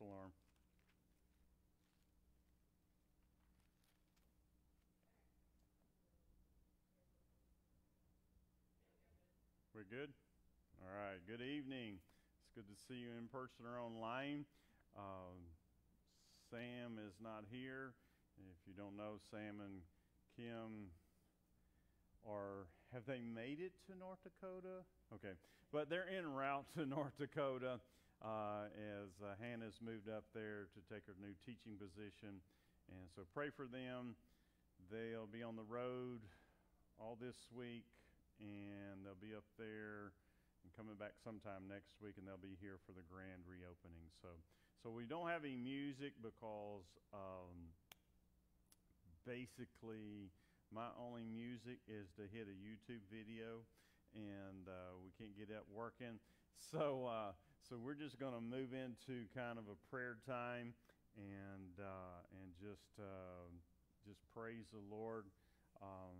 alarm. We're good? All right, good evening. It's good to see you in person or online. Um, Sam is not here. If you don't know, Sam and Kim are, have they made it to North Dakota? Okay, but they're en route to North Dakota uh, as uh, Hannah's moved up there to take her new teaching position. And so pray for them. They'll be on the road all this week, and they'll be up there and coming back sometime next week, and they'll be here for the grand reopening. So, so we don't have any music because um, basically my only music is to hit a YouTube video, and uh, we can't get that working. So, uh, so we're just going to move into kind of a prayer time and uh, and just uh, just praise the Lord. Um,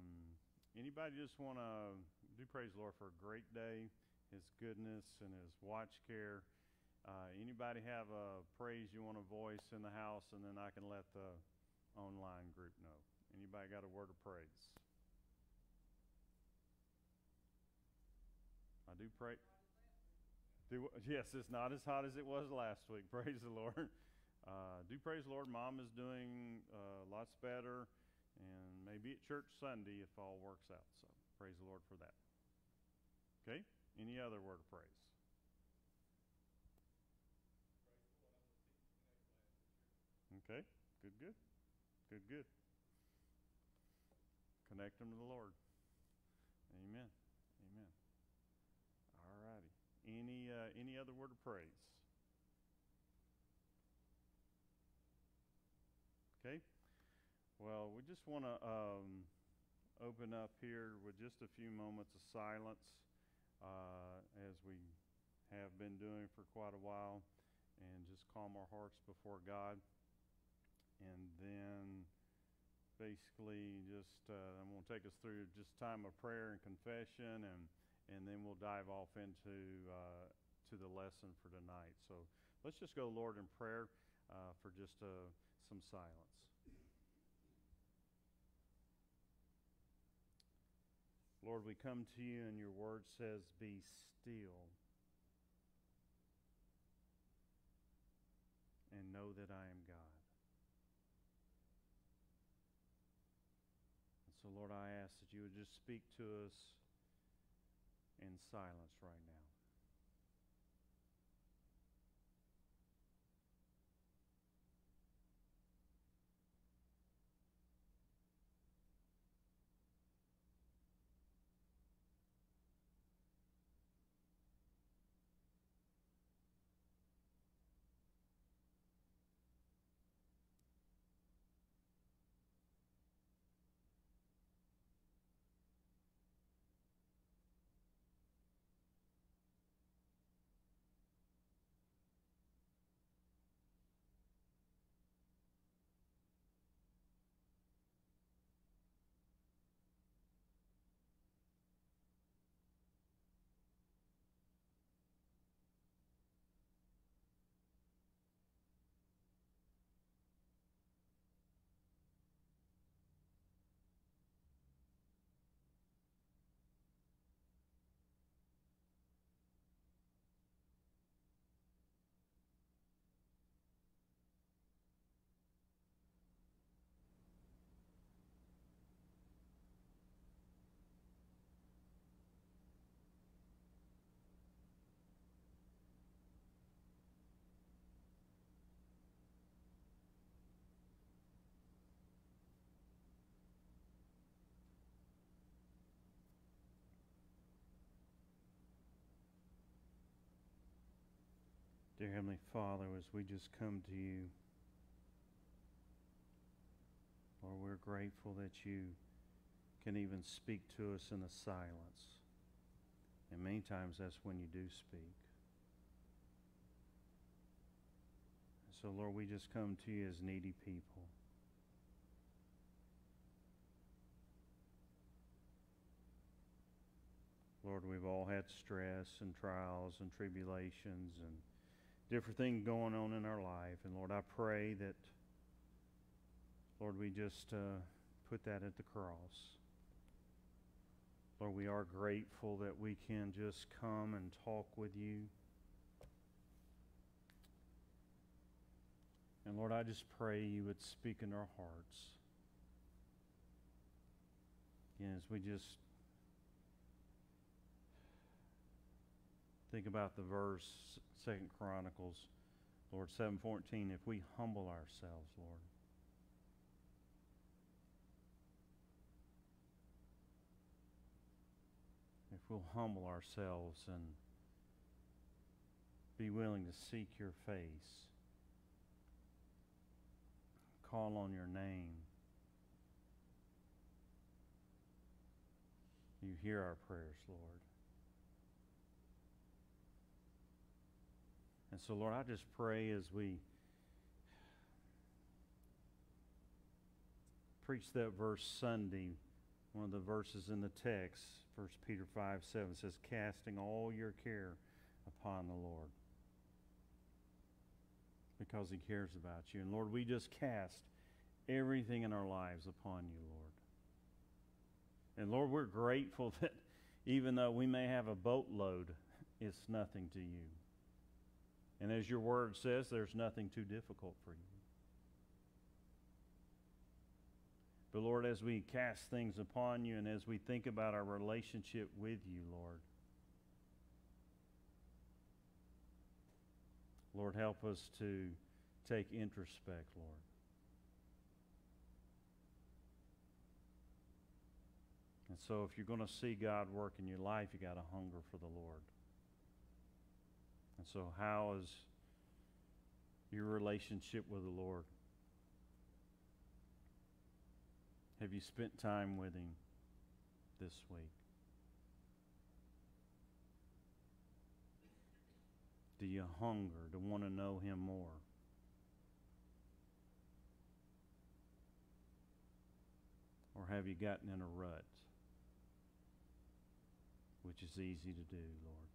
anybody just want to do praise the Lord for a great day, His goodness and His watch care. Uh, anybody have a praise you want to voice in the house, and then I can let the online group know. Anybody got a word of praise? I do pray. Yes, it's not as hot as it was last week. Praise the Lord. Uh, do praise the Lord. Mom is doing uh, lots better, and maybe at church Sunday if all works out. So praise the Lord for that. Okay. Any other word of praise? Okay. Good. Good. Good. Good. Connect them to the Lord. Amen. Any uh, any other word of praise? Okay. Well, we just want to um, open up here with just a few moments of silence, uh, as we have been doing for quite a while, and just calm our hearts before God, and then basically just uh, I'm going to take us through just time of prayer and confession, and and then we'll dive off into uh, to the lesson for tonight. So let's just go, Lord, in prayer uh, for just uh, some silence. Lord, we come to you, and your word says, "Be still." And know that I am God. And so, Lord, I ask that you would just speak to us in silence right now. Dear Heavenly Father, as we just come to you, Lord, we're grateful that you can even speak to us in the silence. And many times that's when you do speak. So, Lord, we just come to you as needy people. Lord, we've all had stress and trials and tribulations and different thing going on in our life. And Lord, I pray that, Lord, we just uh, put that at the cross. Lord, we are grateful that we can just come and talk with you. And Lord, I just pray you would speak in our hearts. Again, as we just think about the verse, Second Chronicles, Lord, 7.14, if we humble ourselves, Lord, if we'll humble ourselves and be willing to seek your face, call on your name, you hear our prayers, Lord. And so, Lord, I just pray as we preach that verse Sunday, one of the verses in the text, 1 Peter 5 7 says, casting all your care upon the Lord because he cares about you. And Lord, we just cast everything in our lives upon you, Lord. And Lord, we're grateful that even though we may have a boatload, it's nothing to you. And as your word says, there's nothing too difficult for you. But Lord, as we cast things upon you and as we think about our relationship with you, Lord, Lord, help us to take introspect, Lord. And so if you're going to see God work in your life, you got to hunger for the Lord. And so, how is your relationship with the Lord? Have you spent time with Him this week? Do you hunger to want to know Him more? Or have you gotten in a rut, which is easy to do, Lord?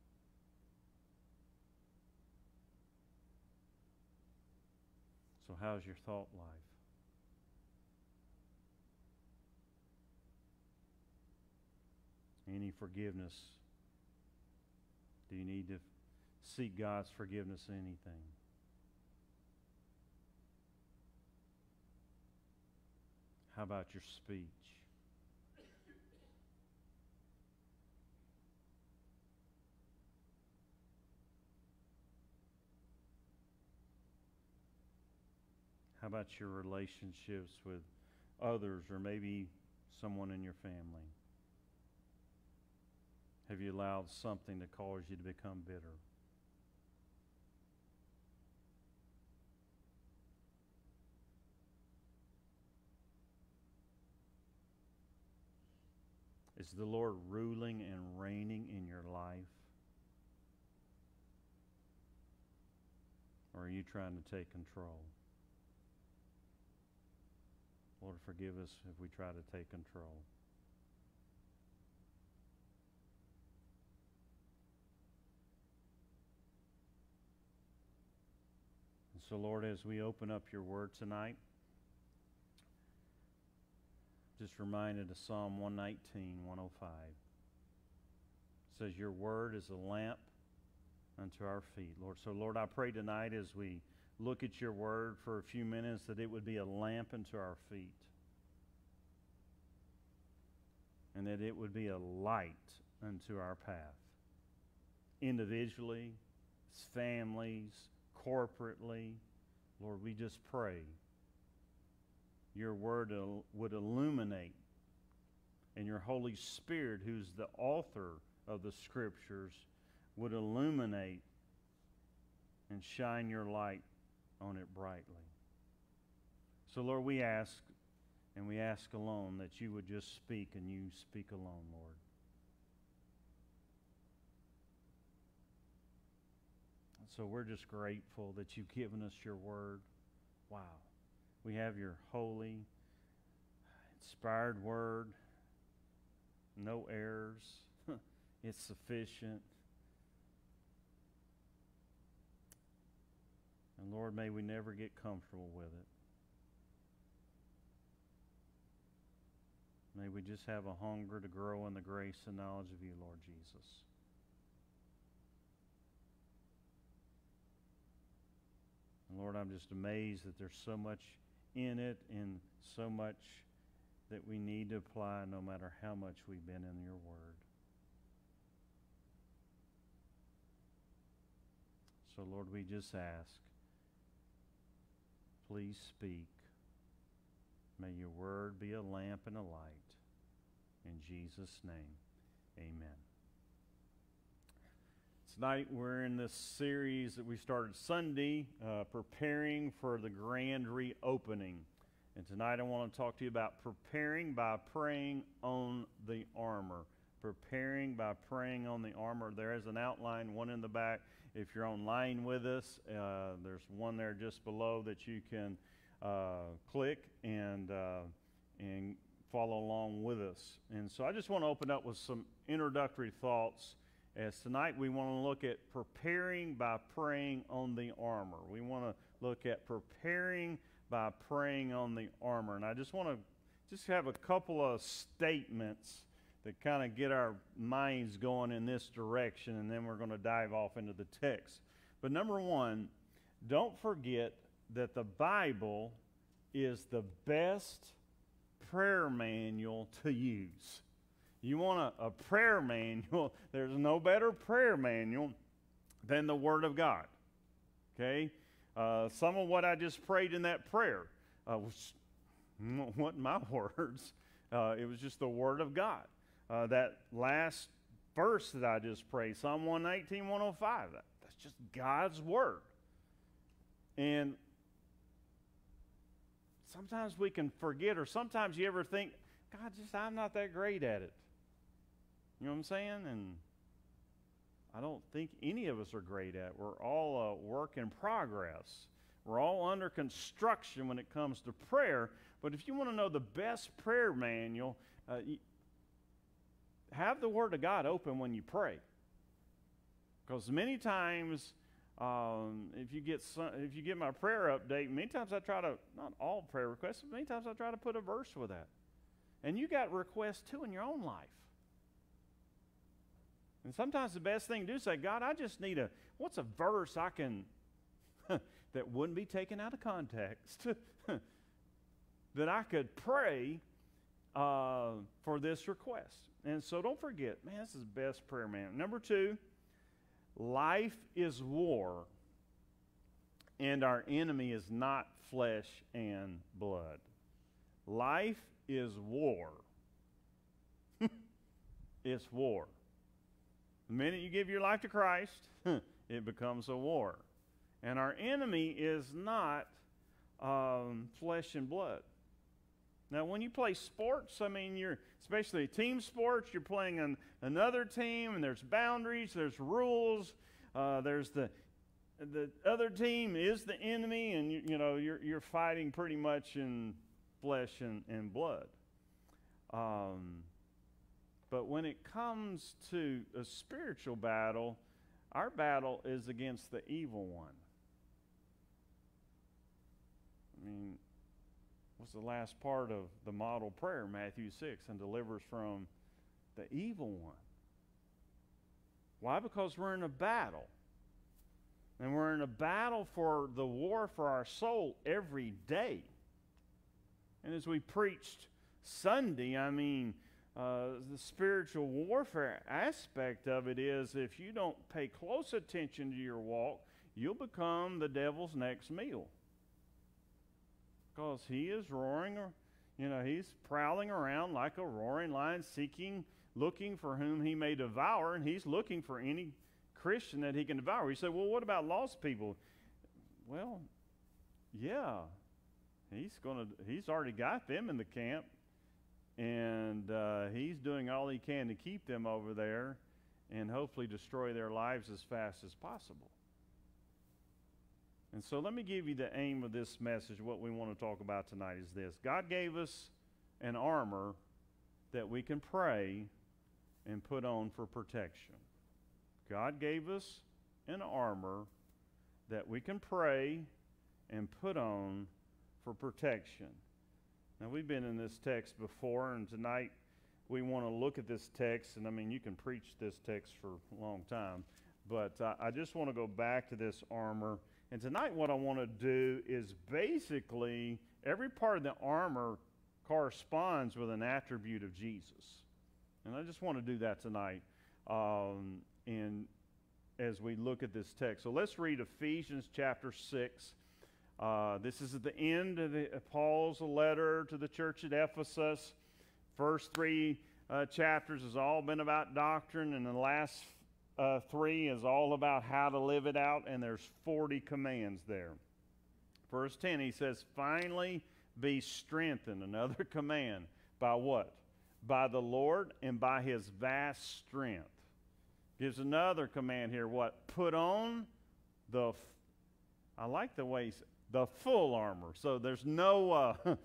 So, how's your thought life? Any forgiveness? Do you need to seek God's forgiveness in anything? How about your speech? How about your relationships with others or maybe someone in your family? Have you allowed something to cause you to become bitter? Is the Lord ruling and reigning in your life? Or are you trying to take control? Lord, forgive us if we try to take control. And so, Lord, as we open up your word tonight, just reminded of Psalm 119, 105. It says, Your word is a lamp unto our feet, Lord. So, Lord, I pray tonight as we look at your word for a few minutes that it would be a lamp unto our feet and that it would be a light unto our path. Individually, families, corporately, Lord, we just pray your word would illuminate and your Holy Spirit, who's the author of the scriptures, would illuminate and shine your light on it brightly. So, Lord, we ask, and we ask alone that you would just speak and you speak alone, Lord. so we're just grateful that you've given us your word. Wow. We have your holy, inspired word, no errors. it's sufficient. And Lord, may we never get comfortable with it. May we just have a hunger to grow in the grace and knowledge of you, Lord Jesus. And Lord, I'm just amazed that there's so much in it and so much that we need to apply no matter how much we've been in your word. So, Lord, we just ask, please speak. May your word be a lamp and a light. In Jesus' name, amen. Tonight we're in this series that we started Sunday, uh, preparing for the grand reopening. And tonight I want to talk to you about preparing by praying on the armor. Preparing by praying on the armor. There is an outline, one in the back. If you're online with us, uh, there's one there just below that you can uh, click and uh, and follow along with us. And so I just want to open up with some introductory thoughts. As tonight we want to look at preparing by praying on the armor. We want to look at preparing by praying on the armor. And I just want to just have a couple of statements that kind of get our minds going in this direction, and then we're going to dive off into the text. But number one, don't forget that the Bible is the best prayer manual to use. You want a, a prayer manual, there's no better prayer manual than the Word of God. Okay? Uh, some of what I just prayed in that prayer uh, was wasn't my words. Uh, it was just the Word of God. Uh, that last verse that I just prayed, Psalm 119, 105, that, that's just God's Word. And sometimes we can forget, or sometimes you ever think, God, just I'm not that great at it. You know what I'm saying? And I don't think any of us are great at. We're all a work in progress. We're all under construction when it comes to prayer. But if you want to know the best prayer manual, uh, have the Word of God open when you pray. Because many times um, if you get some, if you get my prayer update, many times I try to not all prayer requests, but many times I try to put a verse with that. And you got requests too in your own life. And sometimes the best thing to do is say, God, I just need a what's a verse I can that wouldn't be taken out of context that I could pray uh, for this request. And so don't forget, man, this is best prayer man. Number two. Life is war, and our enemy is not flesh and blood. Life is war. it's war. The minute you give your life to Christ, it becomes a war. And our enemy is not um, flesh and blood. Now, when you play sports, I mean, you're especially team sports, you're playing an, another team, and there's boundaries, there's rules, uh, there's the the other team is the enemy, and you, you know you're you're fighting pretty much in flesh and, and blood. Um, but when it comes to a spiritual battle, our battle is against the evil one. I mean, was the last part of the model prayer, Matthew 6, and delivers from the evil one. Why? Because we're in a battle. And we're in a battle for the war for our soul every day. And as we preached Sunday, I mean, uh, the spiritual warfare aspect of it is if you don't pay close attention to your walk, you'll become the devil's next meal because he is roaring, you know, he's prowling around like a roaring lion, seeking, looking for whom he may devour, and he's looking for any Christian that he can devour. You say, well, what about lost people? Well, yeah, he's gonna. He's already got them in the camp, and uh, he's doing all he can to keep them over there, and hopefully destroy their lives as fast as possible. And so let me give you the aim of this message. What we want to talk about tonight is this God gave us an armor that we can pray and put on for protection. God gave us an armor that we can pray and put on for protection. Now, we've been in this text before, and tonight we want to look at this text. And I mean, you can preach this text for a long time, but uh, I just want to go back to this armor. And tonight, what I want to do is basically every part of the armor corresponds with an attribute of Jesus. And I just want to do that tonight. Um, and as we look at this text. So let's read Ephesians chapter 6. Uh, this is at the end of, the, of, Paul's letter to the church at Ephesus. First three uh, chapters has all been about doctrine, and the last uh, three is all about how to live it out, and there's 40 commands there. Verse 10, he says, Finally be strengthened. Another command. By what? By the Lord and by his vast strength. Gives another command here. What? Put on the, f- I like the way, he says the full armor. So there's no, uh,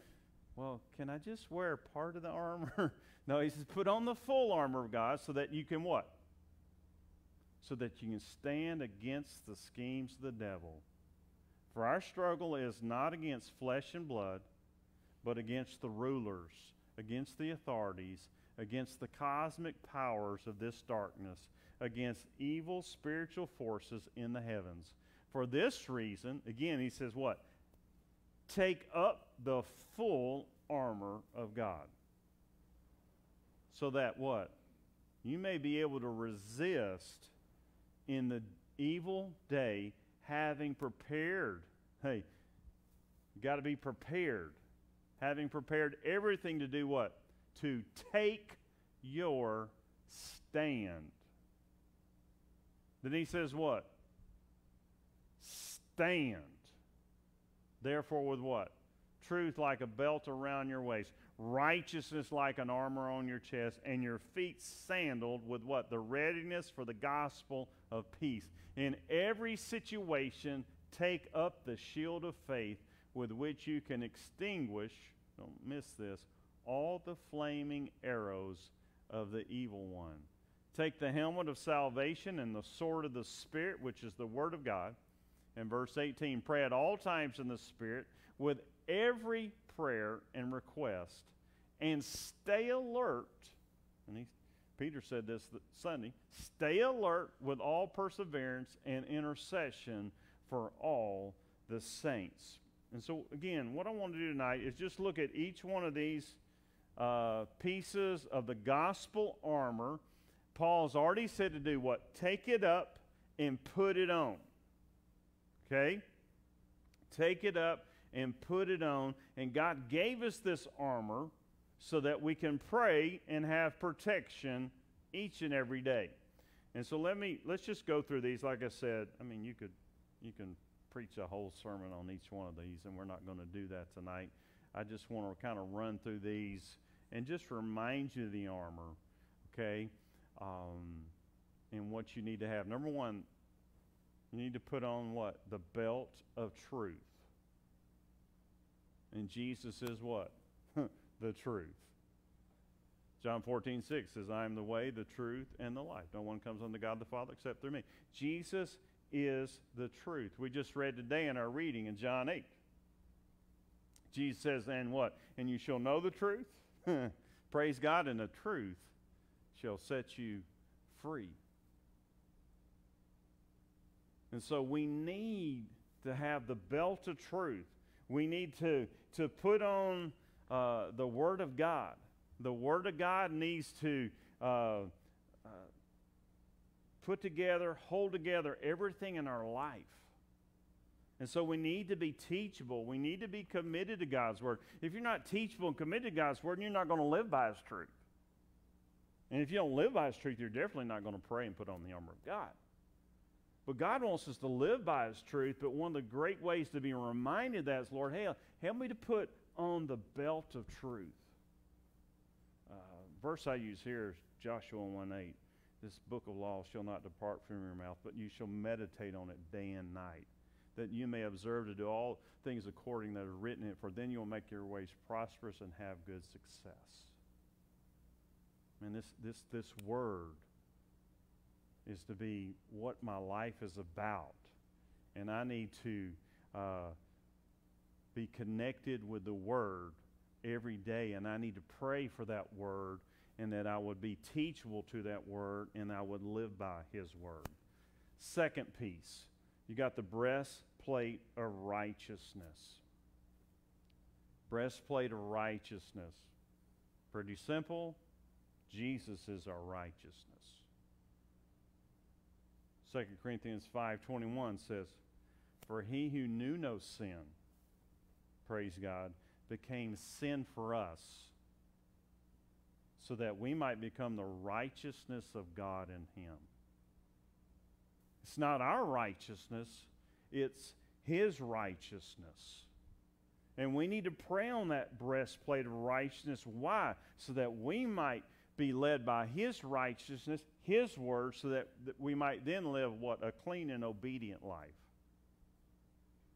well, can I just wear part of the armor? no, he says, put on the full armor of God so that you can what? So that you can stand against the schemes of the devil. For our struggle is not against flesh and blood, but against the rulers, against the authorities, against the cosmic powers of this darkness against evil spiritual forces in the heavens. For this reason, again, he says, what? Take up the full armor of God. So that what? You may be able to resist in the evil day, having prepared. Hey, got to be prepared. Having prepared everything to do what? To take your stand. Then he says what? Stand. Therefore, with what? Truth like a belt around your waist, righteousness like an armor on your chest, and your feet sandaled with what? The readiness for the gospel of peace. In every situation, take up the shield of faith with which you can extinguish, don't miss this, all the flaming arrows of the evil one. Take the helmet of salvation and the sword of the Spirit, which is the Word of God. And verse 18 pray at all times in the Spirit with every prayer and request, and stay alert. And he, Peter said this Sunday stay alert with all perseverance and intercession for all the saints. And so, again, what I want to do tonight is just look at each one of these uh, pieces of the gospel armor Paul's already said to do what? Take it up and put it on. Okay? Take it up and put it on. And God gave us this armor so that we can pray and have protection each and every day. And so let me let's just go through these. Like I said, I mean you could you can preach a whole sermon on each one of these, and we're not going to do that tonight. I just want to kind of run through these and just remind you of the armor. Okay? um, and what you need to have. Number one, you need to put on what? The belt of truth. And Jesus is what? the truth. John 14, 6 says, I am the way, the truth, and the life. No one comes unto God the Father except through me. Jesus is the truth. We just read today in our reading in John 8. Jesus says, and what? And you shall know the truth. Praise God, and the truth shall set you free. And so we need to have the belt of truth. We need to, to put on uh, the Word of God. The Word of God needs to uh, uh, put together, hold together everything in our life. And so we need to be teachable. We need to be committed to God's Word. If you're not teachable and committed to God's Word, you're not going to live by His truth. And if you don't live by His truth, you're definitely not going to pray and put on the armor of God. But God wants us to live by His truth. But one of the great ways to be reminded that is, Lord, hey, help me to put on the belt of truth. Uh, verse I use here is Joshua 1 8. This book of law shall not depart from your mouth, but you shall meditate on it day and night, that you may observe to do all things according that are written in it, for then you'll make your ways prosperous and have good success. Man, this, this, this word is to be what my life is about. And I need to uh, be connected with the Word every day, and I need to pray for that Word, and that I would be teachable to that Word, and I would live by His Word. Second piece, you got the breastplate of righteousness. Breastplate of righteousness. Pretty simple. Jesus is our righteousness. 2 Corinthians 5:21 says, "For he who knew no sin, praise God, became sin for us, so that we might become the righteousness of God in him." It's not our righteousness, it's his righteousness. And we need to pray on that breastplate of righteousness. Why? So that we might be led by His righteousness, His word, so that, that we might then live what? A clean and obedient life.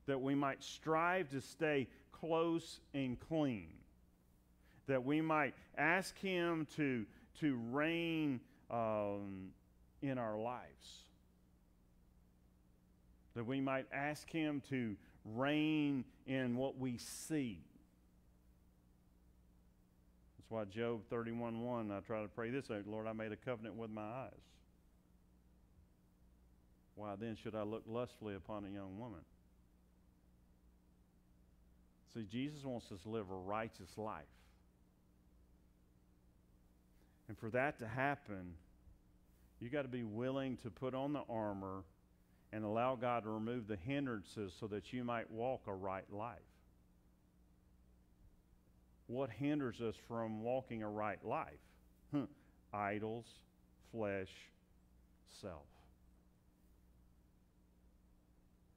That we might strive to stay close and clean. That we might ask Him to, to reign um, in our lives. That we might ask Him to reign in what we see. Why Job 31 1, I try to pray this out Lord, I made a covenant with my eyes. Why then should I look lustfully upon a young woman? See, Jesus wants us to live a righteous life. And for that to happen, you got to be willing to put on the armor and allow God to remove the hindrances so that you might walk a right life. What hinders us from walking a right life? Idols, flesh, self.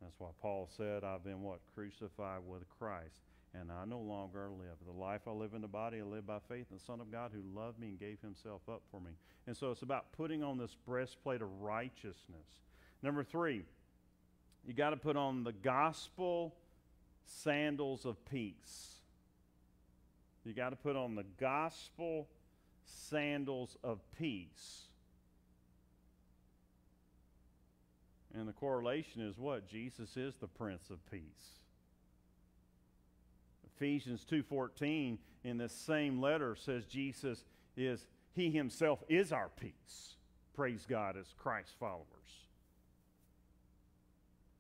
That's why Paul said, I've been what? Crucified with Christ. And I no longer live. The life I live in the body, I live by faith in the Son of God who loved me and gave himself up for me. And so it's about putting on this breastplate of righteousness. Number three, you got to put on the gospel sandals of peace. You got to put on the gospel sandals of peace. And the correlation is what? Jesus is the Prince of Peace. Ephesians 2:14 in this same letter says Jesus is he himself is our peace. Praise God as Christ followers.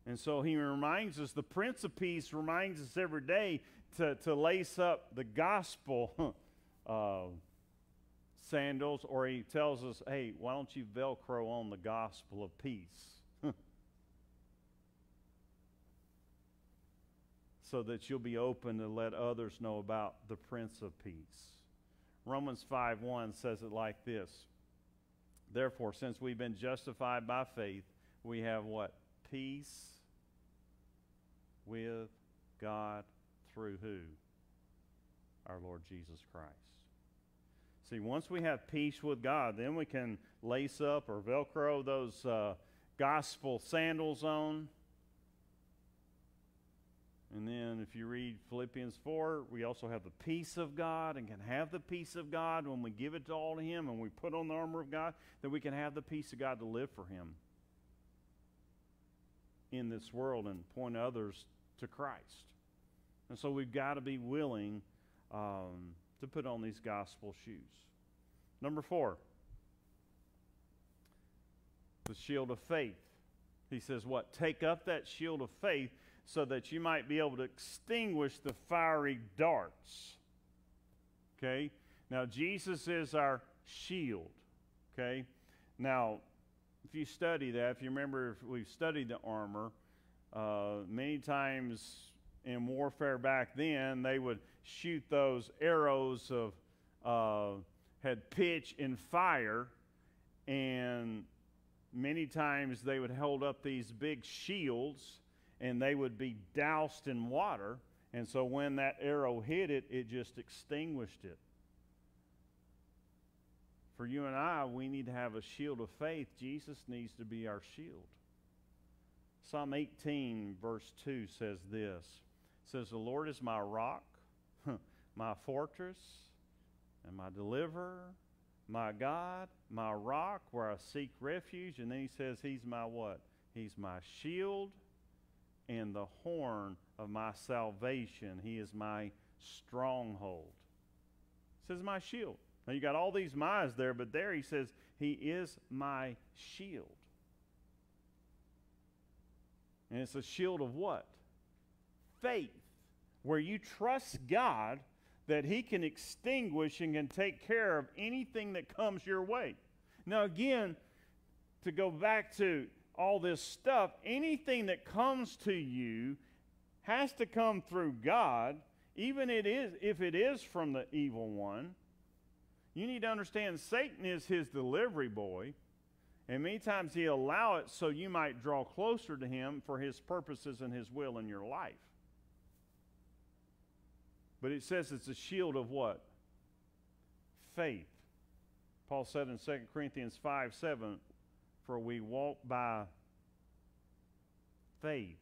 And so he reminds us, the Prince of Peace reminds us every day to, to lace up the gospel uh, sandals, or he tells us, hey, why don't you Velcro on the gospel of peace? so that you'll be open to let others know about the Prince of Peace. Romans 5 1 says it like this Therefore, since we've been justified by faith, we have what? Peace with God through who? Our Lord Jesus Christ. See, once we have peace with God, then we can lace up or Velcro those uh, gospel sandals on. And then if you read Philippians 4, we also have the peace of God and can have the peace of God when we give it all to Him and we put on the armor of God, that we can have the peace of God to live for Him in this world and point others to Christ. And so we've got to be willing um, to put on these gospel shoes. Number four, the shield of faith. He says, What? Take up that shield of faith so that you might be able to extinguish the fiery darts. Okay? Now, Jesus is our shield. Okay? Now, if you study that, if you remember, if we've studied the armor, uh, many times in warfare back then, they would shoot those arrows of uh, had pitch and fire, and many times they would hold up these big shields, and they would be doused in water. And so when that arrow hit it, it just extinguished it. For you and I, we need to have a shield of faith. Jesus needs to be our shield. Psalm 18, verse 2 says this says, The Lord is my rock, my fortress, and my deliverer, my God, my rock, where I seek refuge. And then he says, He's my what? He's my shield and the horn of my salvation. He is my stronghold. Says my shield. Now you got all these my's there, but there he says, He is my shield. And it's a shield of what? Faith, where you trust God that He can extinguish and can take care of anything that comes your way. Now, again, to go back to all this stuff, anything that comes to you has to come through God, even it is, if it is from the evil one. You need to understand Satan is his delivery boy. And many times he allow it so you might draw closer to him for his purposes and his will in your life. But it says it's a shield of what? Faith. Paul said in 2 Corinthians 5 7, For we walk by faith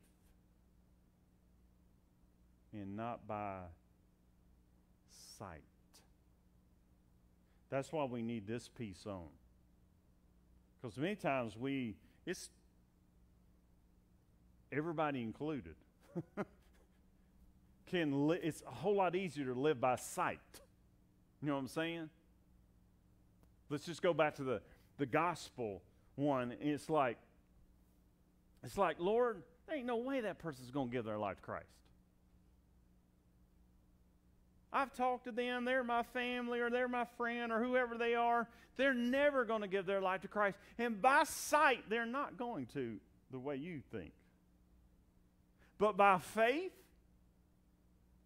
and not by sight. That's why we need this piece on. Because many times we, it's everybody included, can li- it's a whole lot easier to live by sight. You know what I'm saying? Let's just go back to the, the gospel one. It's like, it's like, Lord, there ain't no way that person's going to give their life to Christ. I've talked to them, they're my family or they're my friend or whoever they are. They're never going to give their life to Christ. And by sight, they're not going to the way you think. But by faith,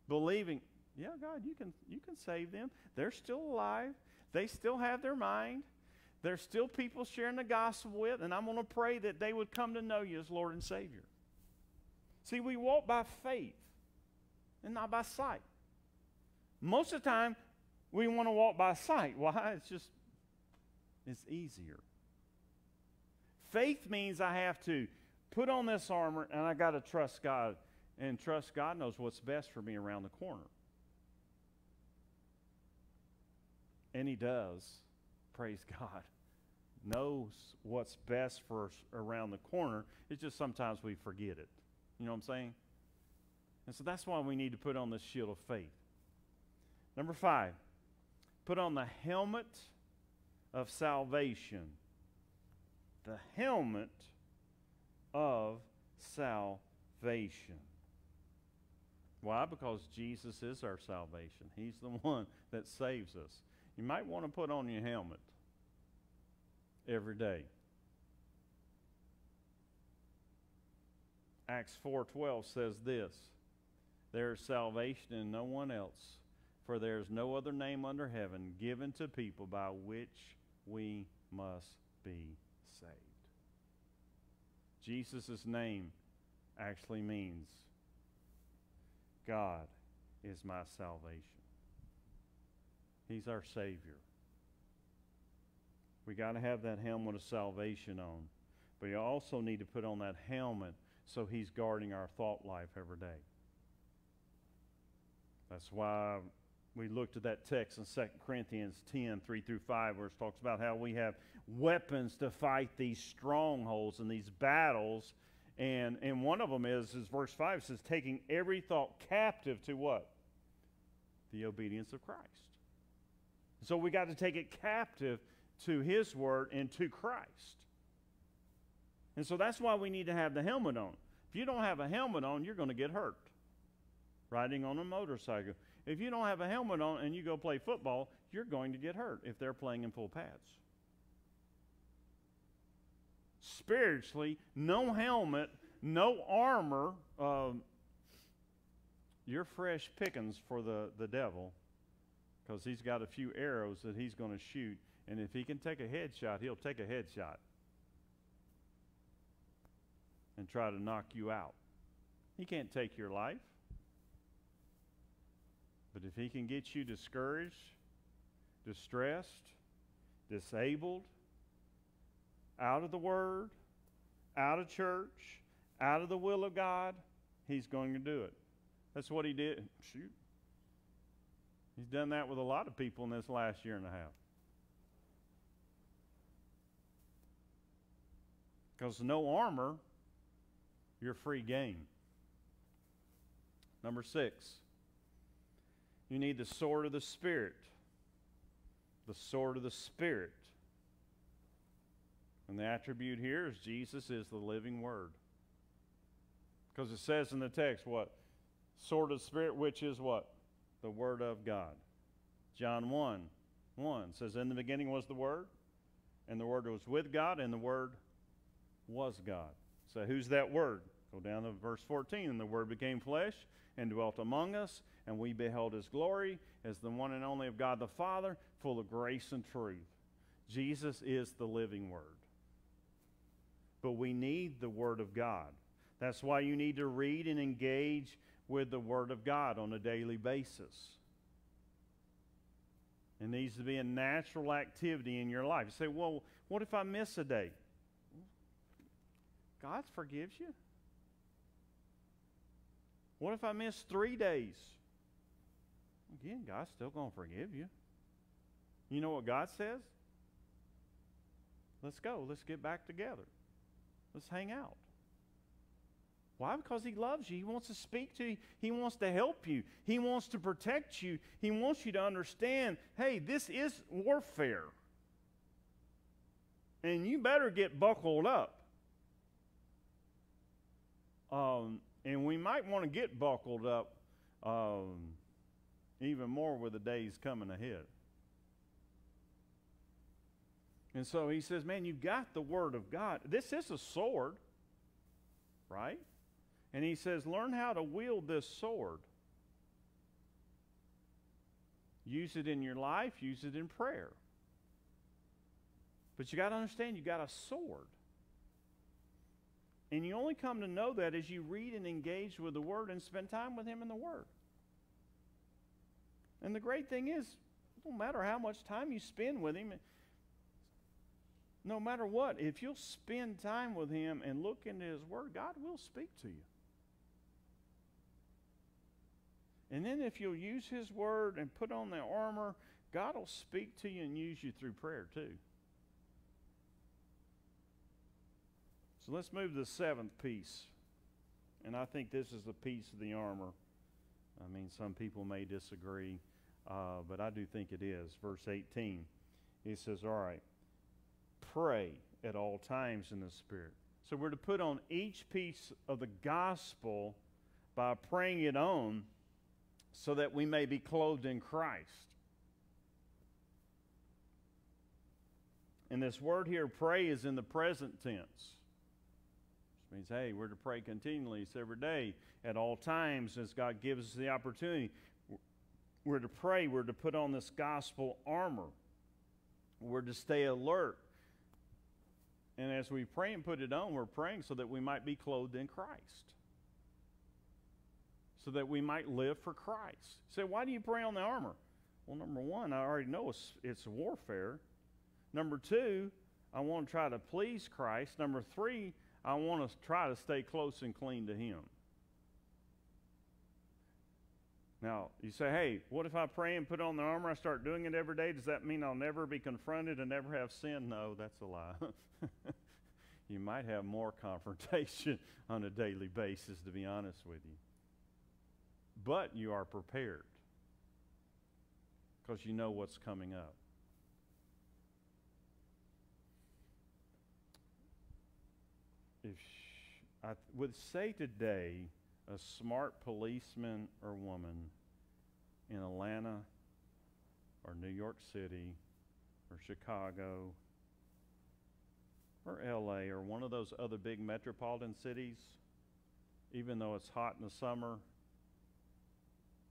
believing, yeah, God, you can, you can save them. They're still alive, they still have their mind. There's still people sharing the gospel with, and I'm going to pray that they would come to know you as Lord and Savior. See, we walk by faith and not by sight. Most of the time, we want to walk by sight. Why? It's just, it's easier. Faith means I have to put on this armor and I got to trust God and trust God knows what's best for me around the corner. And He does. Praise God. Knows what's best for us around the corner. It's just sometimes we forget it. You know what I'm saying? And so that's why we need to put on this shield of faith. Number five, put on the helmet of salvation. The helmet of salvation. Why? Because Jesus is our salvation. He's the one that saves us. You might want to put on your helmet every day. Acts 4:12 says this: There is salvation in no one else, for there is no other name under heaven given to people by which we must be saved. Jesus' name actually means God is my salvation. He's our Savior. We got to have that helmet of salvation on. But you also need to put on that helmet so He's guarding our thought life every day. That's why we looked at that text in 2 Corinthians 10 3 through 5, where it talks about how we have weapons to fight these strongholds and these battles. And, and one of them is, is verse 5 says, taking every thought captive to what? The obedience of Christ. So we got to take it captive to His Word and to Christ. And so that's why we need to have the helmet on. If you don't have a helmet on, you're going to get hurt riding on a motorcycle. If you don't have a helmet on and you go play football, you're going to get hurt if they're playing in full pads. Spiritually, no helmet, no armor. Um, you're fresh pickings for the, the devil because he's got a few arrows that he's going to shoot. And if he can take a headshot, he'll take a headshot and try to knock you out. He can't take your life. But if he can get you discouraged, distressed, disabled, out of the Word, out of church, out of the will of God, he's going to do it. That's what he did. Shoot. He's done that with a lot of people in this last year and a half. Because no armor, you're free game. Number six, you need the sword of the Spirit. The sword of the Spirit. And the attribute here is Jesus is the living Word. Because it says in the text, what? Sword of Spirit, which is what? The Word of God. John 1 1 says, In the beginning was the Word, and the Word was with God, and the Word was God. So who's that Word? Go down to verse 14. And the Word became flesh and dwelt among us, and we beheld his glory as the one and only of God the Father, full of grace and truth. Jesus is the living Word. But we need the Word of God. That's why you need to read and engage with the Word of God on a daily basis. It needs to be a natural activity in your life. You say, well, what if I miss a day? God forgives you. What if I miss three days? Again, God's still going to forgive you. You know what God says? Let's go. Let's get back together. Let's hang out. Why? Because He loves you. He wants to speak to you. He wants to help you. He wants to protect you. He wants you to understand hey, this is warfare. And you better get buckled up. Um, and we might want to get buckled up um, even more with the days coming ahead. And so he says, Man, you got the Word of God. This is a sword, right? And he says, Learn how to wield this sword. Use it in your life, use it in prayer. But you got to understand, you got a sword. And you only come to know that as you read and engage with the Word and spend time with Him in the Word. And the great thing is, no matter how much time you spend with Him, no matter what, if you'll spend time with Him and look into His Word, God will speak to you. And then if you'll use His Word and put on the armor, God will speak to you and use you through prayer too. So let's move to the seventh piece. And I think this is the piece of the armor. I mean, some people may disagree, uh, but I do think it is. Verse 18, he says, All right, pray at all times in the Spirit. So we're to put on each piece of the gospel by praying it on so that we may be clothed in Christ. And this word here, pray, is in the present tense Which means, hey, we're to pray continually. It's every day, at all times, as God gives us the opportunity. We're to pray. We're to put on this gospel armor. We're to stay alert. And as we pray and put it on, we're praying so that we might be clothed in Christ. So that we might live for Christ. Say, why do you pray on the armor? Well, number one, I already know it's, it's warfare. Number two, I want to try to please Christ. Number three, I want to try to stay close and clean to Him. Now, you say, hey, what if I pray and put on the armor? I start doing it every day. Does that mean I'll never be confronted and never have sin? No, that's a lie. you might have more confrontation on a daily basis, to be honest with you. But you are prepared because you know what's coming up. if I would say today, a smart policeman or woman in Atlanta or New York City or Chicago or LA or one of those other big metropolitan cities, even though it's hot in the summer,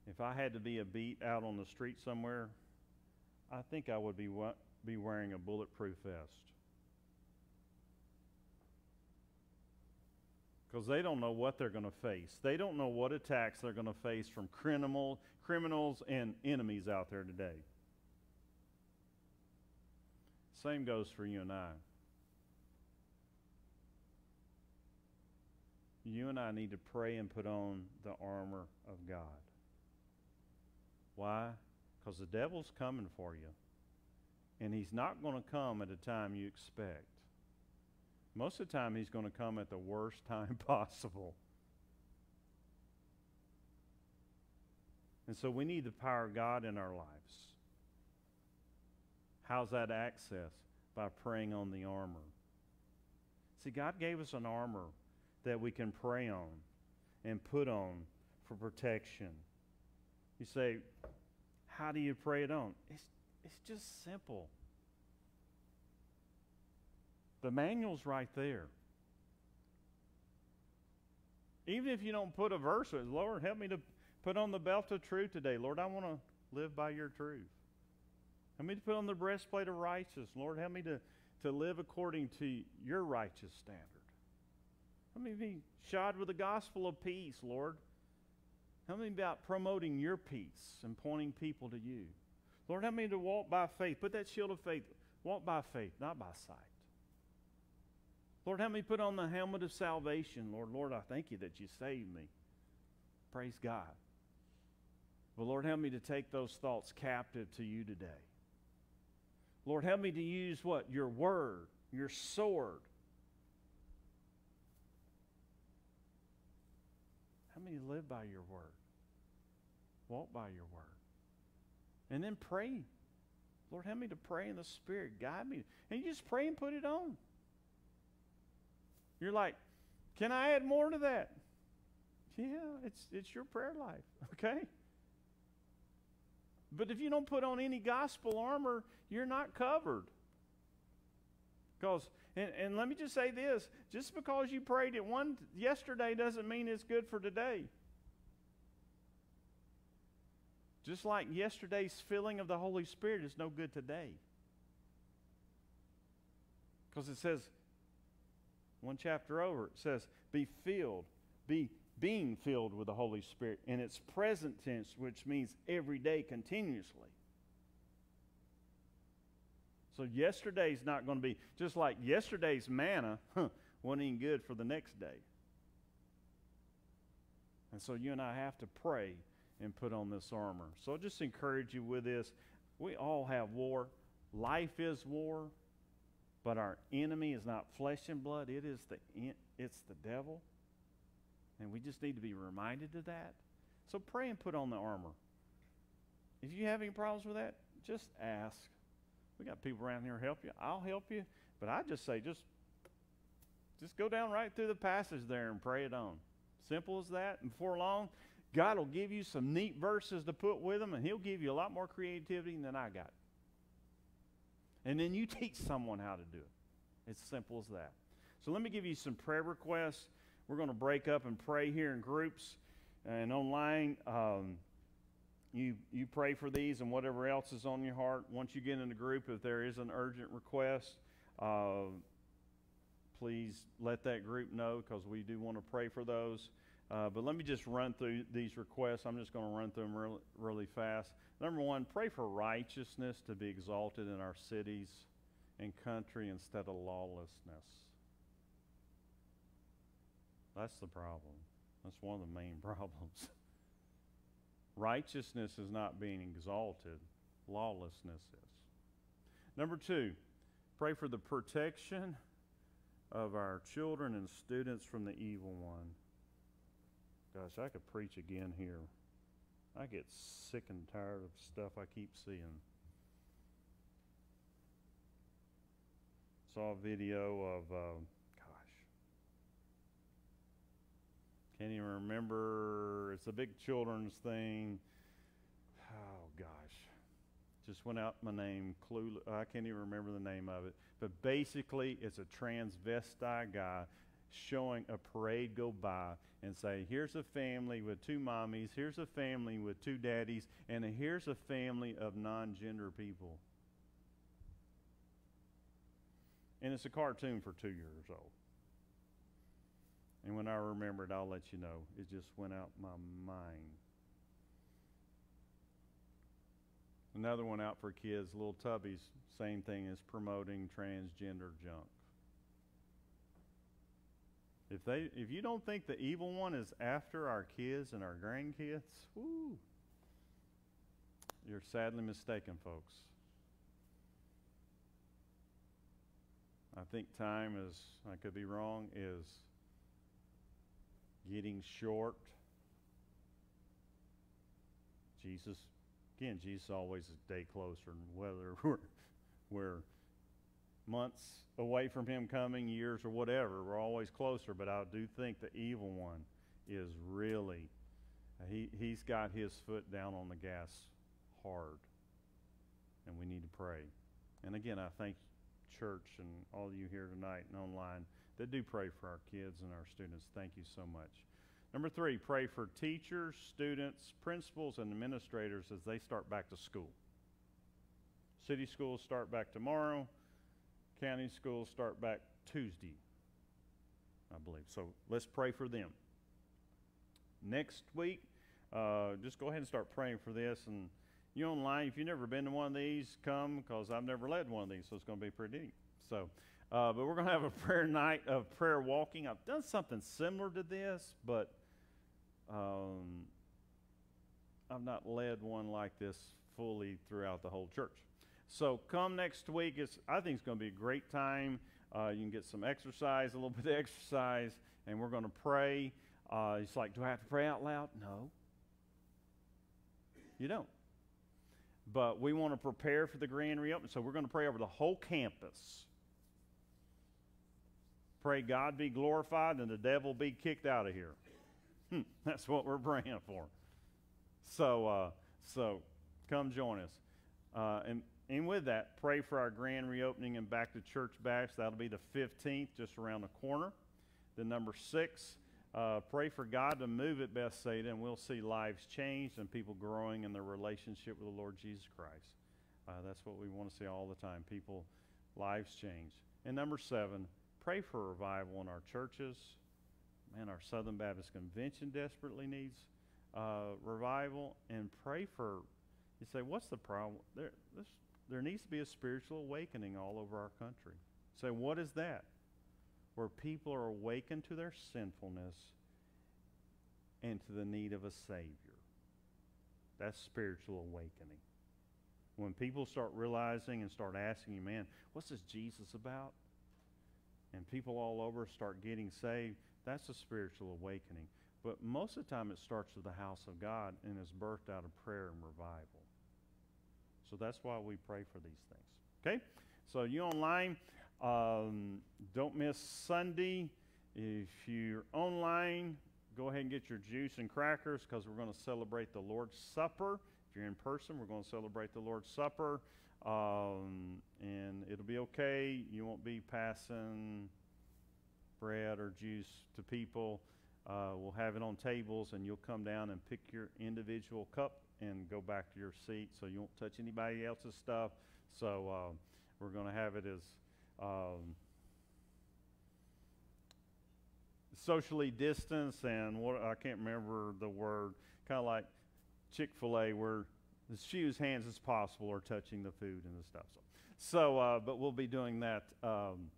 if I had to be a beat out on the street somewhere, I think I would be, be wearing a bulletproof vest. Because they don't know what they're going to face. They don't know what attacks they're going to face from criminal, criminals and enemies out there today. Same goes for you and I. You and I need to pray and put on the armor of God. Why? Because the devil's coming for you. And he's not going to come at a time you expect. Most of the time, he's going to come at the worst time possible. And so we need the power of God in our lives. How's that access? By praying on the armor. See, God gave us an armor that we can pray on and put on for protection. You say, how do you pray it on? It's, it's just simple. The manual's right there. Even if you don't put a verse Lord, help me to put on the belt of truth today. Lord, I want to live by your truth. Help me to put on the breastplate of righteousness. Lord, help me to, to live according to your righteous standard. Help me be shod with the gospel of peace, Lord. Help me about promoting your peace and pointing people to you. Lord, help me to walk by faith. Put that shield of faith. Walk by faith, not by sight. Lord, help me put on the helmet of salvation. Lord, Lord, I thank you that you saved me. Praise God. But Lord, help me to take those thoughts captive to you today. Lord, help me to use what? Your word, your sword. Help me live by your word. Walk by your word. And then pray. Lord, help me to pray in the Spirit. Guide me. And you just pray and put it on. You're like, can I add more to that? Yeah, it's, it's your prayer life, okay? But if you don't put on any gospel armor, you're not covered. Because, and, and let me just say this just because you prayed it one yesterday doesn't mean it's good for today. Just like yesterday's filling of the Holy Spirit is no good today. Because it says, one chapter over, it says, be filled, be being filled with the Holy Spirit in its present tense, which means every day continuously. So yesterday's not going to be just like yesterday's manna huh, wasn't even good for the next day. And so you and I have to pray and put on this armor. So I'll just encourage you with this. We all have war. Life is war. But our enemy is not flesh and blood, it is the, it's the devil. And we just need to be reminded of that. So pray and put on the armor. If you have any problems with that, just ask. We got people around here help you. I'll help you. But I just say just just go down right through the passage there and pray it on. Simple as that. And before long, God will give you some neat verses to put with them, and He'll give you a lot more creativity than I got. And then you teach someone how to do it. It's simple as that. So let me give you some prayer requests. We're going to break up and pray here in groups and online. Um, you, you pray for these and whatever else is on your heart. Once you get in a group, if there is an urgent request, uh, please let that group know because we do want to pray for those. Uh, but let me just run through these requests. I'm just going to run through them really, really fast. Number one, pray for righteousness to be exalted in our cities and country instead of lawlessness. That's the problem. That's one of the main problems. Righteousness is not being exalted, lawlessness is. Number two, pray for the protection of our children and students from the evil one. Gosh, I could preach again here. I get sick and tired of stuff I keep seeing. Saw a video of, uh, gosh, can't even remember. It's a big children's thing. Oh gosh, just went out my name. Clue. I can't even remember the name of it. But basically, it's a transvestite guy showing a parade go by and say, here's a family with two mommies, here's a family with two daddies, and here's a family of non gender people. And it's a cartoon for two years old. And when I remember it, I'll let you know. It just went out my mind. Another one out for kids, Little Tubbies, same thing as promoting transgender junk. If they if you don't think the evil one is after our kids and our grandkids, whoo, you're sadly mistaken, folks. I think time is I could be wrong is getting short. Jesus, again, Jesus always a day closer, whether we're, we're months away from him coming, years or whatever, we're always closer. But I do think the evil one is really, he, he's got his foot down on the gas hard. And we need to pray. And again, I thank church and all you here tonight and online that do pray for our kids and our students. Thank you so much. Number three, pray for teachers, students, principals, and administrators as they start back to school. City schools start back tomorrow. County schools start back Tuesday, I believe. So let's pray for them. Next week, uh, just go ahead and start praying for this. And you online, if you've never been to one of these, come because I've never led one of these, so it's going to be pretty neat. So, uh, but we're going to have a prayer night of prayer walking. I've done something similar to this, but um, I've not led one like this fully throughout the whole church. So come next week. It's, I think it's going to be a great time. Uh, you can get some exercise, a little bit of exercise, and we're going to pray. Uh, it's like, do I have to pray out loud? No. You don't. But we want to prepare for the grand reopening, so we're going to pray over the whole campus. Pray God be glorified and the devil be kicked out of here. Hmm, that's what we're praying for. So, uh, so come join us. Uh, and and with that, pray for our grand reopening and back to church bash. That'll be the 15th, just around the corner. Then number six, uh, pray for God to move at Bethsaida, and we'll see lives changed and people growing in their relationship with the Lord Jesus Christ. Uh, that's what we want to see all the time. People, lives changed. And number seven, pray for revival in our churches. Man, our Southern Baptist Convention desperately needs uh, revival. And pray for, you say, what's the problem? There, this, there needs to be a spiritual awakening all over our country. So, what is that? Where people are awakened to their sinfulness and to the need of a Savior. That's spiritual awakening. When people start realizing and start asking you, man, what's this Jesus about? And people all over start getting saved, that's a spiritual awakening. But most of the time, it starts with the house of God and is birthed out of prayer and revival. So that's why we pray for these things. Okay? So you online, um, don't miss Sunday. If you're online, go ahead and get your juice and crackers because we're going to celebrate the Lord's Supper. If you're in person, we're going to celebrate the Lord's Supper. Um, and it'll be okay. You won't be passing bread or juice to people. Uh, we'll have it on tables, and you'll come down and pick your individual cup and go back to your seat so you won't touch anybody else's stuff. So uh, we're going to have it as um, socially distanced and what I can't remember the word, kind of like Chick Fil A, where as few hands as possible are touching the food and the stuff. So, so uh, but we'll be doing that um,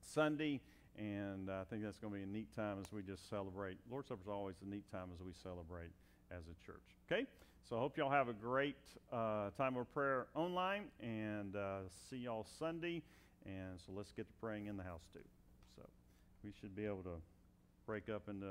Sunday. And I think that's going to be a neat time as we just celebrate. Lord's Supper is always a neat time as we celebrate as a church. Okay? So I hope y'all have a great uh, time of prayer online and uh, see y'all Sunday. And so let's get to praying in the house too. So we should be able to break up into